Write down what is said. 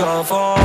of all